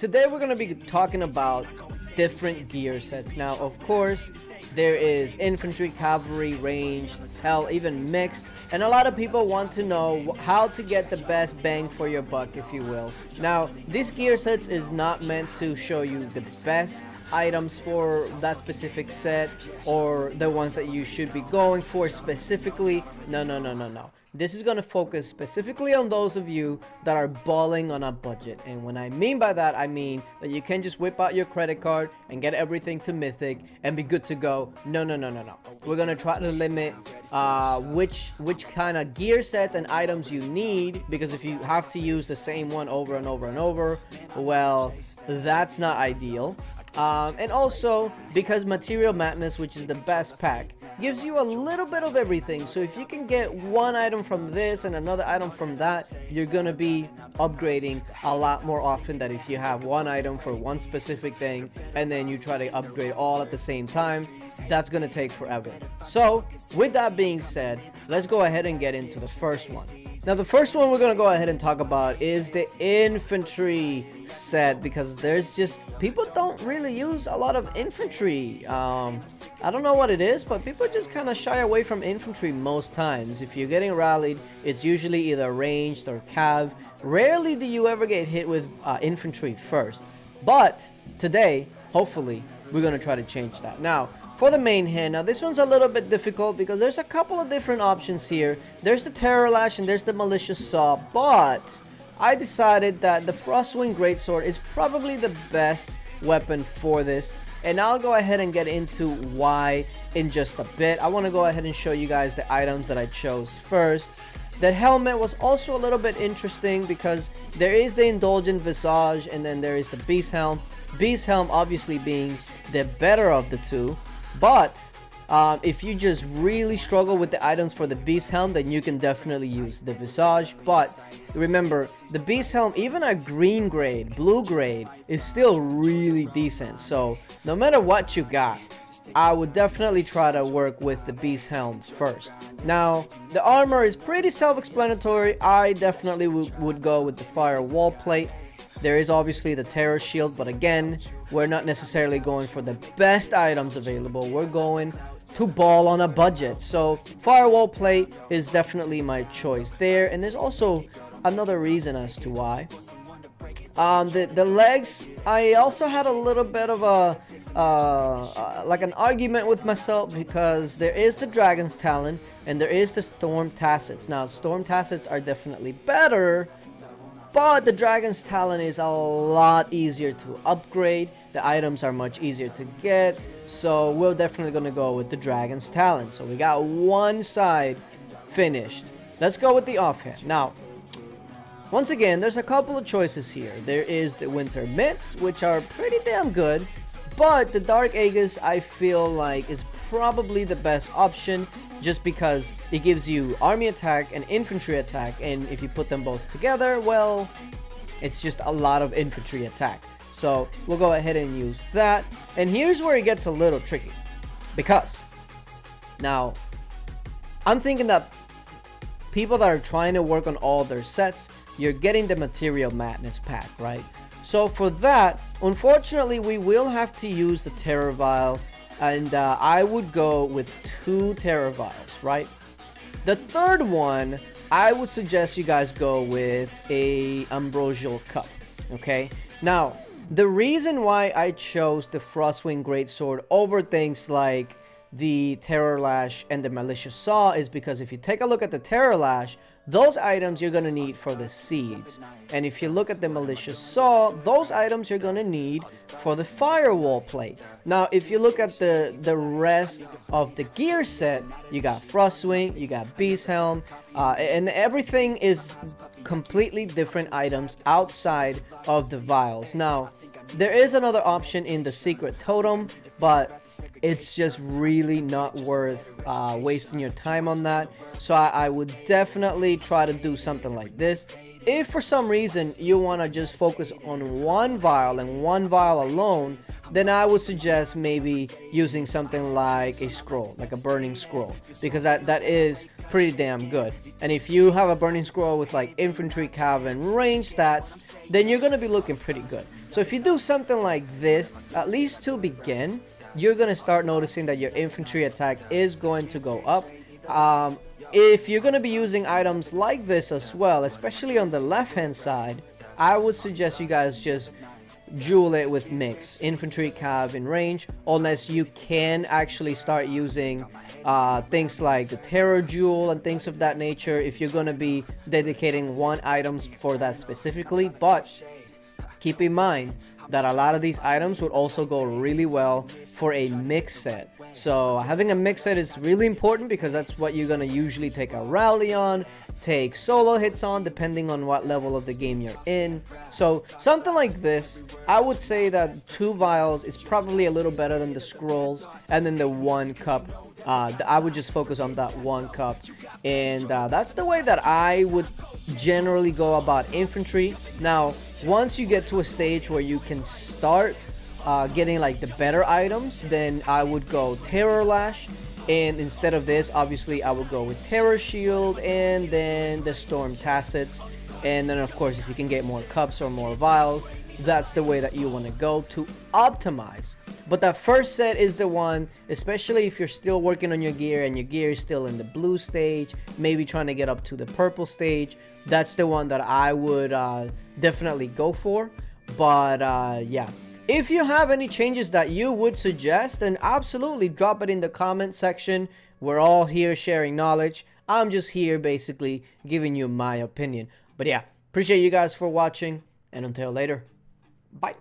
today we're going to be talking about different gear sets. Now, of course, there is infantry, cavalry, ranged, hell, even mixed. And a lot of people want to know how to get the best bang for your buck, if you will. Now, this gear sets is not meant to show you the best items for that specific set or the ones that you should be going for specifically. No, no, no, no, no. This is going to focus specifically on those of you that are balling on a budget. And when I mean by that, I mean that you can just whip out your credit card and get everything to Mythic and be good to go. No, no, no, no, no. We're going to try to limit uh, which, which kind of gear sets and items you need. Because if you have to use the same one over and over and over, well, that's not ideal. Um, and also, because Material Madness, which is the best pack, gives you a little bit of everything. So if you can get one item from this and another item from that, you're to be upgrading a lot more often than if you have one item for one specific thing and then you try to upgrade all at the same time. That's to take forever. So with that being said, let's go ahead and get into the first one. Now the first one we're to go ahead and talk about is the infantry set because there's just people don't really use a lot of infantry. Um, I don't know what it is but people just kind of shy away from infantry most times. If you're getting rallied it's usually either ranged or cav. Rarely do you ever get hit with uh, infantry first. But today hopefully we're to try to change that. Now for the main hand. Now this one's a little bit difficult because there's a couple of different options here. There's the Terror Lash and there's the Malicious Saw, but I decided that the Frostwing Greatsword is probably the best weapon for this. And I'll go ahead and get into why in just a bit. I want to go ahead and show you guys the items that I chose first. That helmet was also a little bit interesting because there is the Indulgent Visage and then there is the Beast Helm. Beast Helm obviously being the better of the two. But um, if you just really struggle with the items for the Beast Helm, then you can definitely use the Visage. But remember, the Beast Helm, even a green grade, blue grade, is still really decent. So no matter what you got, I would definitely try to work with the Beast Helms first. Now, the armor is pretty self-explanatory. I definitely would go with the Fire Wall Plate. There is obviously the Terror Shield, but again, we're not necessarily going for the best items available. We're going to ball on a budget. So Firewall Plate is definitely my choice there. And there's also another reason as to why. Um, the, the legs, I also had a little bit of a, uh, uh, like an argument with myself because there is the Dragon's Talon and there is the Storm Tassets. Now, Storm Tassets are definitely better, but the Dragon's Talon is a lot easier to upgrade. The items are much easier to get. So we're definitely going to go with the Dragon's Talon. So we got one side finished. Let's go with the offhand. Now, once again, there's a couple of choices here. There is the Winter Mitts, which are pretty damn good. But the Dark Aegis, I feel like, is probably the best option just because it gives you army attack and infantry attack and if you put them both together well it's just a lot of infantry attack. So we'll go ahead and use that. And here's where it gets a little tricky because now I'm thinking that people that are trying to work on all their sets you're getting the material madness pack right so for that unfortunately we will have to use the terror vial and uh, I would go with two Terror Vials, right? The third one, I would suggest you guys go with a Ambrosial Cup, okay? Now, the reason why I chose the Frostwing Greatsword over things like the Terror Lash and the Malicious Saw is because if you take a look at the Terror Lash, those items you're going to need for the seeds. And if you look at the Malicious Saw, those items you're going to need for the Firewall Plate. Now, if you look at the, the rest of the gear set, you got Frostwing, you got Beast Helm, uh, and everything is completely different items outside of the vials. Now, there is another option in the Secret Totem, but it's just really not worth uh, wasting your time on that. So I, I would definitely try to do something like this. If for some reason you want to just focus on one vial and one vial alone, then I would suggest maybe using something like a scroll, like a burning scroll, because that, that is pretty damn good. And if you have a burning scroll with like infantry, cav, and range stats, then you're gonna be looking pretty good. So if you do something like this, at least to begin, you're gonna start noticing that your infantry attack is going to go up. Um, if you're to be using items like this as well, especially on the left hand side, I would suggest you guys just jewel it with mix infantry cav in range unless you can actually start using uh, things like the terror jewel and things of that nature if you're to be dedicating one items for that specifically. But keep in mind that a lot of these items would also go really well for a mix set so having a mix set is really important because that's what you're to usually take a rally on, take solo hits on depending on what level of the game you're in. So something like this, I would say that two vials is probably a little better than the scrolls and then the one cup. Uh, I would just focus on that one cup and uh, that's the way that I would generally go about infantry. Now, once you get to a stage where you can start uh, getting like the better items, then I would go Terror Lash. And instead of this, obviously, I would go with Terror Shield and then the Storm Tassets. And then, of course, if you can get more cups or more vials, that's the way that you want to go to optimize. But that first set is the one, especially if you're still working on your gear and your gear is still in the blue stage, maybe trying to get up to the purple stage. That's the one that I would uh, definitely go for. But uh, yeah. If you have any changes that you would suggest, then absolutely drop it in the comment section. We're all here sharing knowledge. I'm just here basically giving you my opinion. But yeah, appreciate you guys for watching, and until later, bye.